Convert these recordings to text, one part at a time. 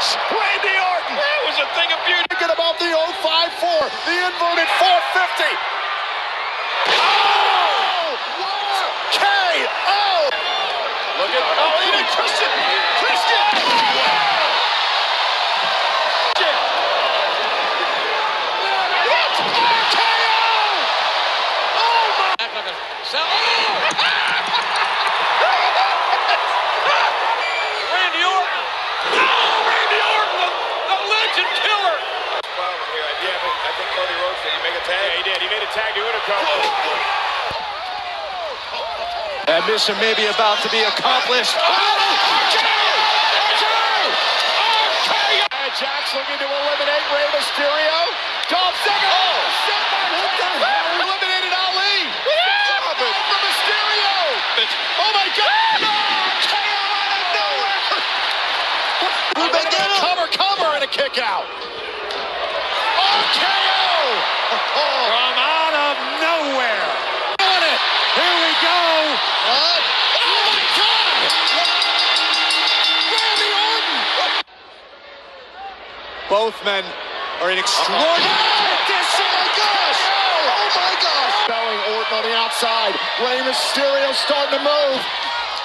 Randy Orton. That was a thing of beauty. Thinking about the 054, the inverted 450. Oh! What? KO! Look at oh, even Christian. Christian. What? RKO! Oh my! Back like a cell. Oh! Randy Orton. Oh, Randy Orton, the, the legend killer. problem here. Yeah, but I think Cody Rhodes did he make a tag? Yeah, he did. He made a tag to Unico. Oh, that mission may be about to be accomplished. Oh, Jax looking to eliminate Rey Mysterio. Dolph Ziggler. Oh. Eliminated Ali. Stop it. For Mysterio. Oh my God. Oh, KO out of nowhere. They get a cover, cover, and a kick out. RKO. From out of nowhere. On it. Here we go. What? Oh my God! Randy Orton! Both men are in extraordinary oh, oh, condition. Oh my gosh! Oh my gosh! Showing Orton on the outside. Rey Mysterio starting to move.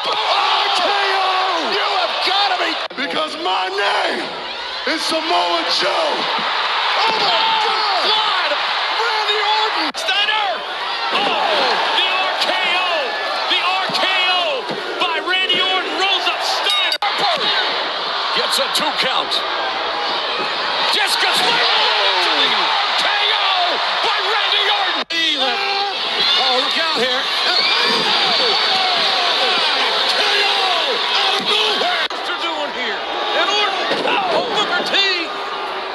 Oh, RKO! You have got to be because my name is Samoa Joe. Oh my God! Randy Orton! Steiner. Oh, the RKO. The RKO by Randy Orton rolls up Steiner. Gets a two count. Steiner to KO by Randy Orton. Oh, look out here. KO out of nowhere. What's they doing here? And Orton, oh, Booker T,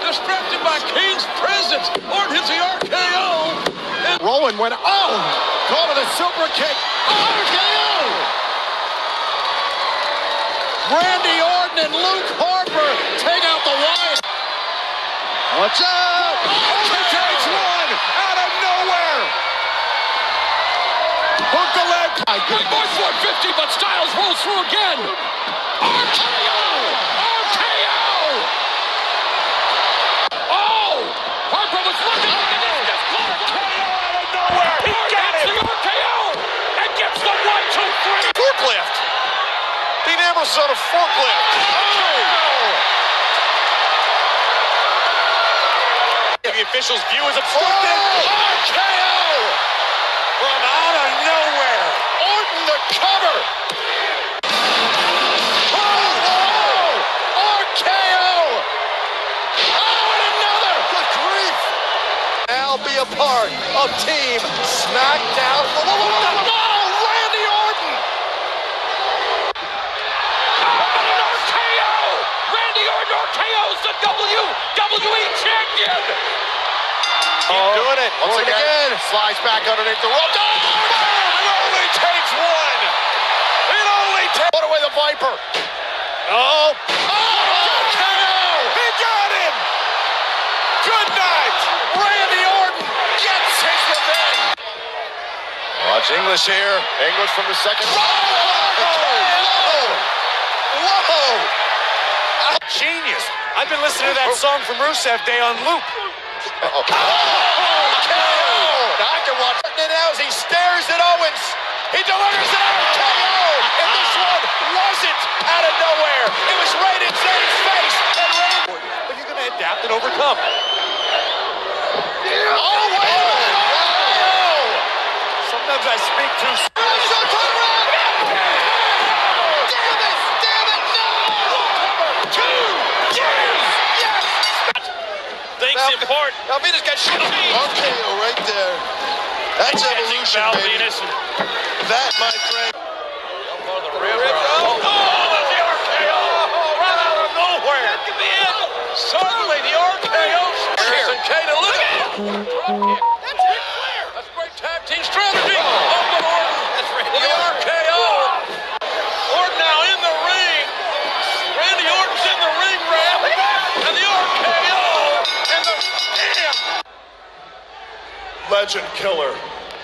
distracted by Kane's presence. Orton hits the RKO. And Rowan went, oh, call it a super kick. RKO! Randy Orton and Luke Harper take out the Wyatt. Watch out! He takes one out of nowhere. Hook the leg. Big boy 450, but Styles rolls through again. RKO! RKO! Oh! Harper was looking at the distance. RKO out of nowhere. He got it. the RKO and gets the one, two, three. Forklift. Dean Ambrose on a forklift. The officials' view is obstructed. RKO! From out of nowhere. Orton the cover. Oh, oh, RKO. Oh, and another. Good grief. Now be a part of Team SmackDown. Oh, oh, oh, oh, Randy Orton. An RKO! Randy Orton RKO's the WWE champion. Keep oh, doing it. Once Orton again. Slides back underneath the rope. Oh, It only takes one. It only takes. Put away the Viper. Oh, Oh, RKO. he got him. Good night. Randy Orton gets his revenge. Watch English here. English from the second row. I've been listening to that song from Rusev Day on loop. Oh, Now I can watch it now as he stares at Owens. He delivers an RKO, and this one wasn't out of nowhere. It was right in Zayn's face. And Randy. But you're going to adapt and overcome. Oh, wait a minute. Oh, wow. Sometimes I speak too Thinks Now- important. Now got shot. RKO right there. That's evolution, baby. Venus. That, my friend. Oh, the rib. Oh, that's the RKO. Right out of nowhere. That could be it. Suddenly, the RKO. Harrison Kane, look at it. legend killer.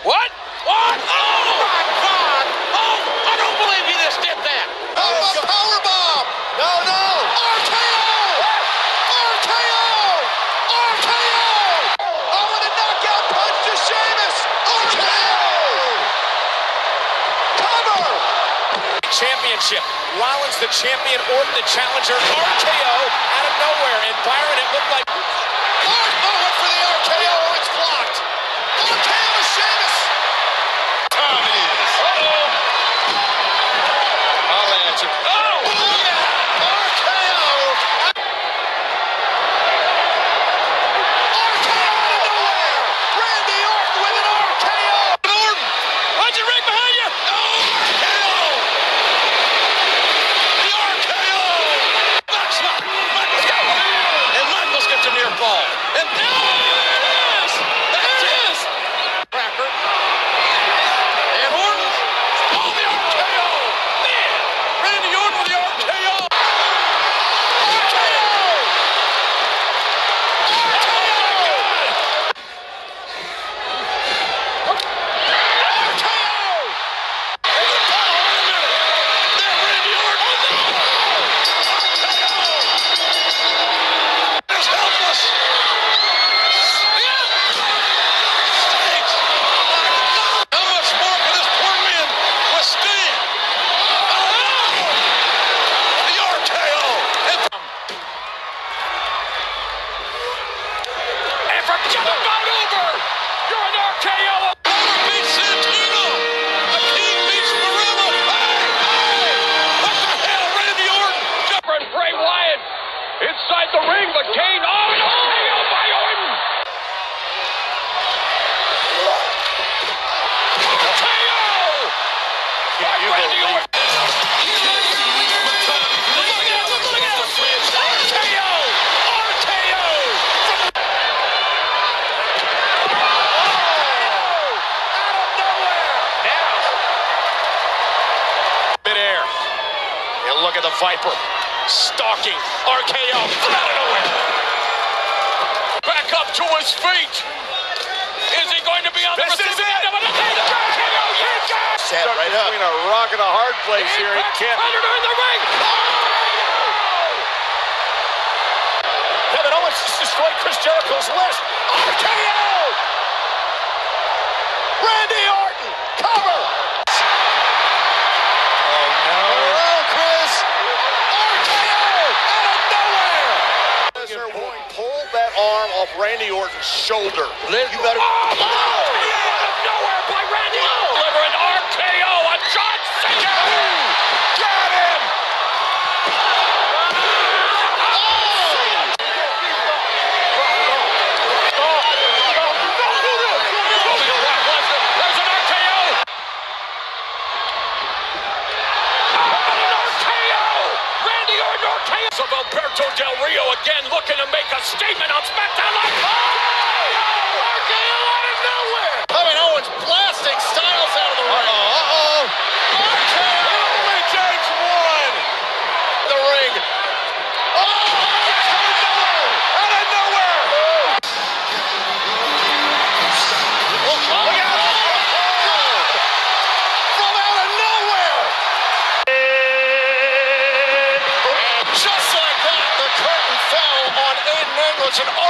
What? What? Oh, my God! Oh, I don't believe he just did that. Oh, a power bomb! No, no! RKO! RKO! RKO! Oh, what a knockout punch to Sheamus! RKO! Cover! Championship. Rollins the champion, Orton the challenger. RKO out of nowhere, and Byron it looked like. RKO! Inside the ring, but Kane... Oh, an RKO by Orton! RKO! By Randy Orton! Look out, look out! RKO! RKO! out of nowhere. Now. Midair. And look at the Viper. Stalking. RKO. Out of nowhere. Back up to his feet. Is he going to be on This the is receiving end of an RKO? Yes, yes. Set right up. Between a rock and a hard place here. He Impact can't. Predator in the ring. Oh! Kevin Owens just destroyed Chris Jericho's list. RKO! Randy Orton, cover! Oh, no. Hello, Chris! RKO! Out of nowhere! Lesnar will pull that arm off Randy Orton's shoulder. You better. Oh, out of nowhere by Randy Orton. Deliver an RKO on John Cena. Got him! There's an RKO. An RKO. Randy Orton RKO. Of Alberto Del Rio to make a statement on SmackDown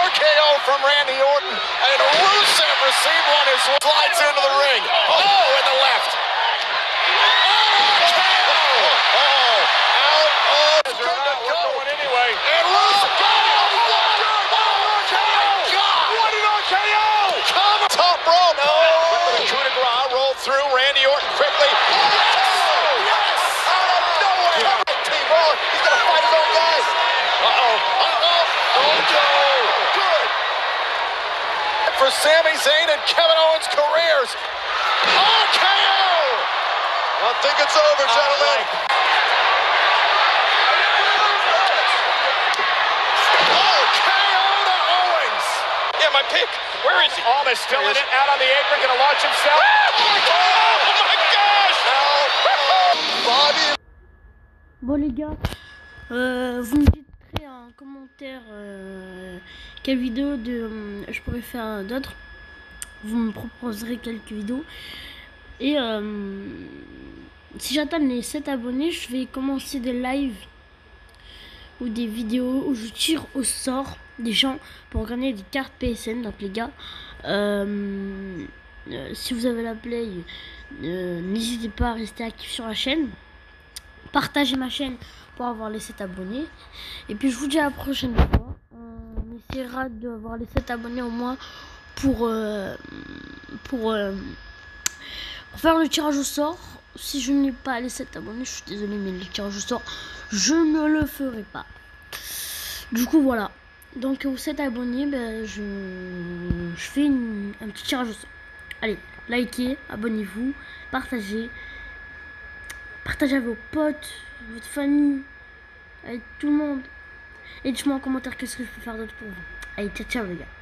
RKO from Randy Orton. And Rusev received one as well. Slides into the ring. Oh, in the left. RKO! Oh, out of good to go. going anyway. And Rusev. Oh, what? Oh, God. What an RKO. Come top rope. No. The coup de grace rolled through. Randy Orton quickly. Oh, yes. Yes. Out of nowhere. Team Raw. He's going to fight his own guys. Uh-oh. Uh-oh. Oh, no. Good. For Sami Zayn and Kevin Owens' careers. RKO. I think it's over, gentlemen. RKO to Owens. Yeah, my pick. Where is he? Almost still in it. Out on the apron. Going to launch himself. Oh, oh my gosh! Uh, Bobby Bon les gars, euh, vous me dites en commentaire euh, quelle vidéo de, euh, je pourrais faire d'autres. Vous me proposerez quelques vidéos. Et euh, si j'atteins les 7 abonnés, je vais commencer des lives ou des vidéos où je tire au sort des gens pour gagner des cartes PSN. Donc les gars, euh, si vous avez la play, n'hésitez pas à rester actif sur la chaîne. partagez ma chaîne pour avoir les 7 abonnés. Et puis je vous dis à la prochaine. Essaiera d'avoir les 7 abonnés au moins pour, euh, euh, pour faire le tirage au sort. Si je n'ai pas les 7 abonnés, je suis désolé, mais le tirage au sort, je ne le ferai pas. Du coup, voilà. Donc, aux 7 abonnés, ben, je, je fais une- un petit tirage au sort. Allez, likez, abonnez-vous, partagez. Partagez à vos potes, votre famille, avec tout le monde. Et dites-moi en commentaire qu'est-ce que je peux faire d'autre pour vous. Allez, ciao, ciao les gars.